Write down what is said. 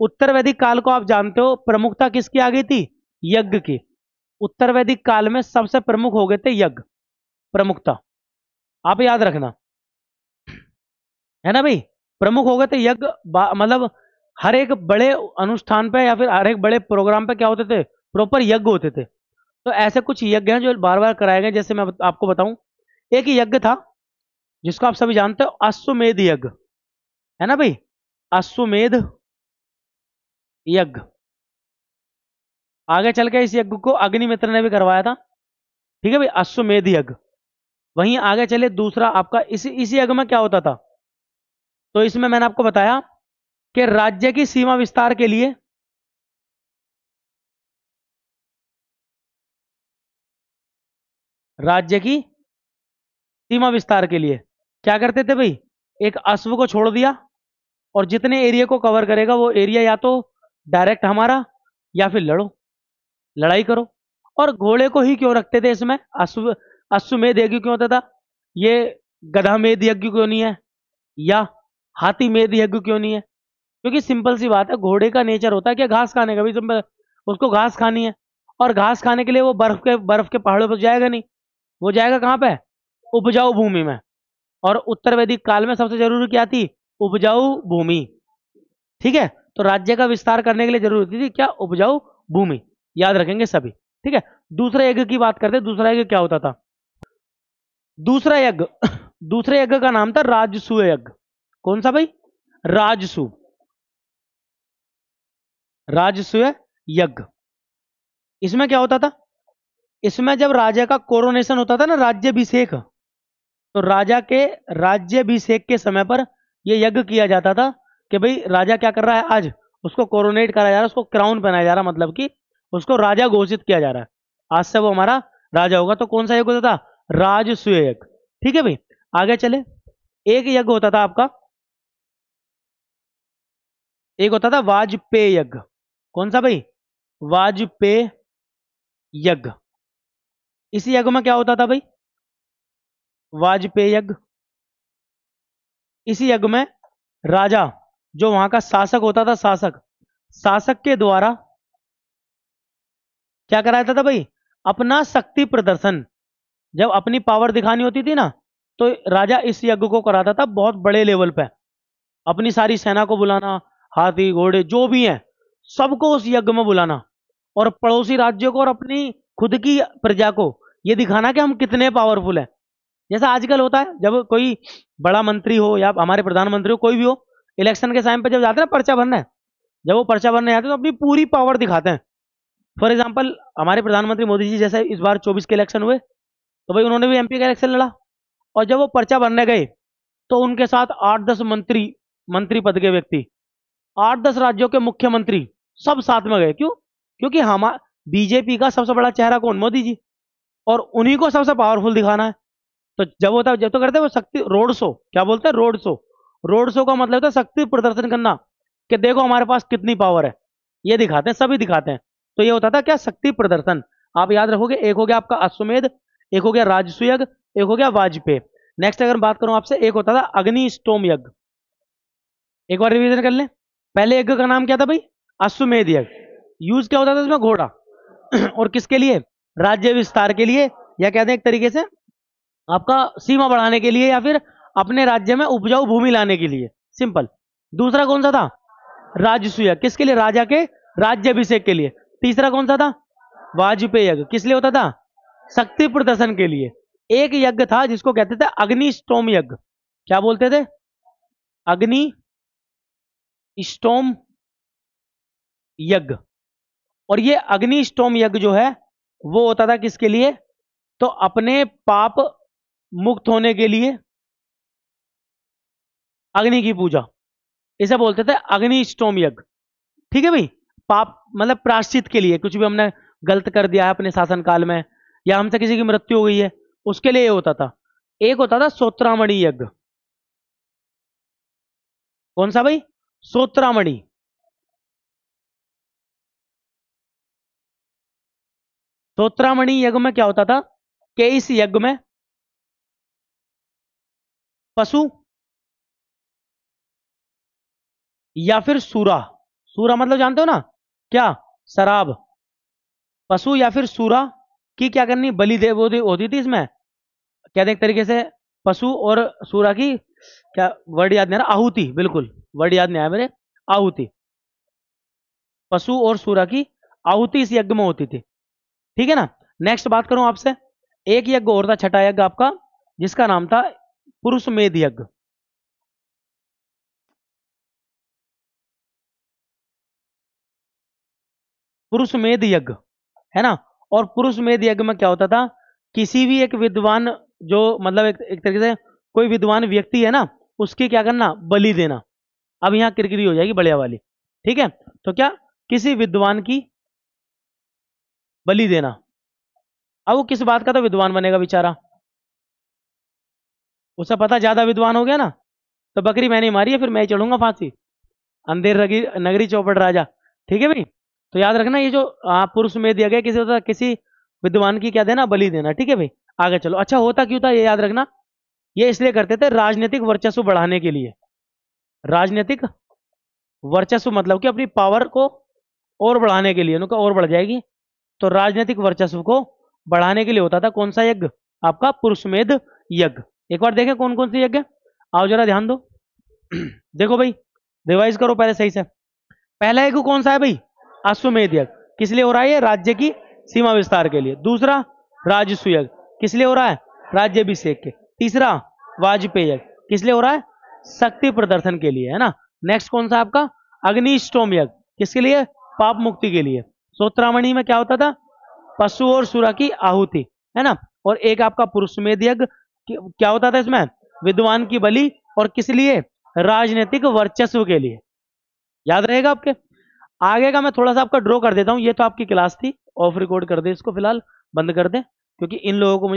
उत्तर वैदिक काल को आप जानते हो, प्रमुखता किसकी आ गई थी? यज्ञ की। उत्तर वैदिक काल में सबसे प्रमुख हो गए थे यज्ञ। प्रमुखता। आप याद रखना। है ना भाई? प्रमुख हो गए थे यज्ञ मतलब हर एक बड़े अनुष्ठान पे या फिर हर एक बड़े प्रोग्राम पे क्या होते थे? प्रॉपर यज्ञ होते थे। तो ऐसे कुछ यज्ञ हैं जो बार बार कराए गए, जैसे मैं आपको बताऊँ। एक यज्ञ था, जिसको आप सभी जानते हो, अश्वमेध यज्ञ। है ना भाई? अश्वमेध यज्ञ। आगे चल के इस यज्ञ को अग्निमित्र ने भी करवाया था। ठीक है भाई? अश्वमेध यज्ञ। वहीं आगे चले दूसरा आपका, इसी इसी यज्ञ में क्या होता था? तो इसमें मैंने आपको बताया कि राज्य की सीमा विस्तार के लिए राज्य की सीमा विस्तार के लिए क्या करते थे भाई? एक अश्व को छोड़ दिया और जितने एरिया को कवर करेगा वो एरिया या तो डायरेक्ट हमारा या फिर लड़ो, लड़ाई करो। और घोड़े को ही क्यों रखते थे इसमें? अश्व, अश्वमेध यज्ञ क्यों होता था? ये गधा मेद यज्ञ क्यों नहीं है? या हाथी मेद यज्ञ क्यों नहीं है? क्योंकि सिंपल सी बात है, घोड़े का नेचर होता है कि घास खाने का भी सिंपल उसको घास खानी है। और घास खाने के लिए वो बर्फ़ के बर्फ़ के पहाड़ों पर जाएगा नहीं। वो जाएगा कहाँ पे? उपजाऊ भूमि में। और उत्तर वैदिक काल में सबसे ज़रूरी क्या थी? उपजाऊ भूमि। ठीक है? तो राज्य का विस्तार करने के लिए ज़रूरी थी, क्या उपजाऊ भूमि? याद रखेंगे सभी, ठीक है? दूसरे यज्ञ की बात करते, दूसरा यज्ञ क्या होता था? दूसरा यज्ञ, दूसरे यज्ञ का नाम था राजसु यज्ञ। कौन सा भाई? राजसु। राजसु यज्ञ। इसमें क्या होता था? इसमें जब राजा का कोरोनेशन होता था ना, राज्यभिषेक तो राजा के राज्यभिषेक के समय पर यह यज्ञ किया जाता था कि भाई राजा क्या कर रहा है आज? उसको कोरोनेट करा जा रहा है, उसको क्राउन पहनाया जा रहा है मतलब कि उसको राजा घोषित किया जा रहा है। आज से वो हमारा राजा होगा तो कौन सा यज्ञ होता था? राजसूय यज्ञ ठीक है भाई, आगे चले। एक यज्ञ होता था आपका। एक होता था वाजपेय यज्ञ। कौन सा भाई? वाजपेय यज्ञ। इसी यज्ञ में क्या होता था भाई? वाजपेय यज्ञ। इसी यज्ञ में राजा जो वहाँ का शासक होता था, शासक। शासक के द्वारा क्या कराया था भाई? अपना शक्ति प्रदर्शन। जब अपनी पावर दिखानी होती थी ना तो राजा इस यज्ञ को कराता था बहुत बड़े लेवल पे। अपनी सारी सेना को बुलाना, हाथी, घोड़े, जो भी हैं, सबको उस यज्ञ में बुलाना। और पड़ोसी राज्यों को और अपनी खुद की प्रजा को ये दिखाना कि हम कितने पावरफुल हैं। जैसा आजकल होता है, जब कोई बड़ा मंत्री हो या हमारे प्रधानमंत्री हो, कोई भी हो इलेक्शन के टाइम पर जब जाते हैं ना पर्चा भरना, जब वो पर्चा भरने जाते हैं तो अपनी पूरी पावर दिखाते हैं। फॉर एग्ज़ाम्पल हमारे प्रधानमंत्री मोदी जी जैसे इस बार चौबीस के इलेक्शन हुए तो भाई उन्होंने भी एमपी का इलेक्शन लड़ा। और जब वो पर्चा भरने गए तो उनके साथ आठ दस मंत्री मंत्री पद के व्यक्ति, आठ दस राज्यों के मुख्यमंत्री सब साथ में गए। क्यों? क्योंकि हम बीजेपी का सबसे बड़ा चेहरा कौन? मोदी जी। और उन्हीं को सबसे पावरफुल दिखाना है। तो जब होता जब तो करते वो शक्ति रोड शो क्या बोलते हैं? रोड शो रोड शो का मतलब था शक्ति प्रदर्शन करना, कि देखो हमारे पास कितनी पावर है। ये दिखाते हैं, सभी दिखाते हैं। तो ये होता था क्या? शक्ति प्रदर्शन। आप याद रखोगे, एक हो गया आपका अश्वमेध, एक हो गया राजसुयज्ञ एक हो गया वाजपेय। नेक्स्ट अगर बात करूँ आपसे, एक होता था अग्नि स्टोम यज्ञ। एक बार रिवीजन कर लें। पहले यज्ञ का नाम क्या था भाई? अश्वमेध यज्ञ। यूज़ क्या होता था इसमें घोड़ा। और किसके लिए? राज्य विस्तार के लिए, या कहते हैं एक तरीके से, आपका सीमा बढ़ाने के लिए, या फिर अपने राज्य में उपजाऊ भूमि लाने के लिए। सिंपल दूसरा कौन सा था? राजसूय। किसके लिए? राजा के राज्य अभिषेक के लिए। तीसरा कौन सा था? वाजपेय यज्ञ किस लिए होता था? शक्ति प्रदर्शन के लिए। एक यज्ञ था जिसको कहते थे अग्नि स्टोम यज्ञ। क्या बोलते थे? अग्नि स्टोम यज्ञ। और ये अग्नि स्टोम यज्ञ जो है, वो होता था किसके लिए? तो अपने पाप मुक्त होने के लिए अग्नि की पूजा। इसे बोलते थे अग्नि स्टोम यज्ञ ठीक है भाई? पाप मतलब प्राश्चित के लिए, कुछ भी हमने गलत कर दिया है अपने शासन काल में, या हमसे किसी की मृत्यु हो गई है, उसके लिए होता था। एक होता था सोत्रामणि यज्ञ। कौन सा भाई? सोत्रामणि। सोत्रामणि यज्ञ में क्या होता था? कि इस यज्ञ में पशु या फिर सूरा। सूरा मतलब जानते हो ना? क्या? शराब। पशु या फिर सूरा? की क्या करनी? बलि दे होती थी इसमें? कहते एक तरीके से? पशु और सूरा की क्या वर्ड याद नहीं आ रहा? आहुति, बिल्कुल। वर्ड याद नहीं आया मेरे। आहुति। पशु और सूरा की आहुति इस यज्ञ में होती थी। ठीक है ना? नेक्स्ट बात करूँ आपसे। एक यज्ञ और था, छठा यज्ञ आपका, जिसका नाम था पुरुष मेद यज्ञ। पुरुष मेद यज्ञ है ना? और पुरुष मेद यज्ञ में क्या होता था? किसी भी एक विद्वान जो मतलब एक, एक तरीके से कोई विद्वान व्यक्ति है ना उसकी क्या करना? बलि देना। अब यहाँ किरकिरी हो जाएगी बढ़िया वाली ठीक है? तो क्या? किसी विद्वान की बलि देना। अब वो किस बात का तो विद्वान बनेगा बेचारा। उसे पता ज़्यादा विद्वान हो गया ना तो बकरी मैंने मारी है फिर मैं चढ़ूँगा फांसी। अंधेर नगरी चौपट राजा ठीक है भाई? तो याद रखना ये जो पुरुष में दिया गया किसी होता किसी विद्वान की क्या देना, बलि देना, ठीक है भाई? आगे चलो। अच्छा होता क्यों था ये याद रखना? ये इसलिए करते थे राजनीतिक वर्चस्व बढ़ाने के लिए। राजनीतिक वर्चस्व मतलब कि अपनी पावर को और बढ़ाने के लिए, उनका और बढ़ जाएगी। तो राजनीतिक वर्चस्व को बढ़ाने के लिए होता था कौन सा यज्ञ? आपका पुरुषमेध यज्ञ। एक बार देखें कौन कौन से यज्ञ। आओ जरा ध्यान दो। देखो भाई रिवाइज करो पहले सही से। पहला यज्ञ कौन सा है भाई? अश्वमेध यज्ञ किस लिए हो रहा है राज्य की सीमा विस्तार के लिए। दूसरा राजस्व यज्ञ किस लिए हो रहा है? राज्य अभिषेक के। तीसरा, वाजपेय। यज्ञ किस लिए हो रहा है? शक्ति प्रदर्शन के लिए, है ना? नेक्स्ट कौन सा आपका? अग्निष्टोम यज्ञ किसके लिए? पाप मुक्ति के लिए। सोत्रामणि में क्या होता था? पशु और सुरा की आहुति, है ना? और एक आपका पुरुषमेध यज्ञ क्या होता था इसमें? विद्वान की बलि। और किस लिए? राजनीतिक वर्चस्व के लिए। याद रहेगा आपके? आगे का मैं थोड़ा सा आपका ड्रॉ कर देता हूँ। ये तो आपकी क्लास थी। ऑफ़ रिकॉर्ड कर दे इसको फ़िलहाल। बंद कर दे। क्योंकि इन लोगों को मुझे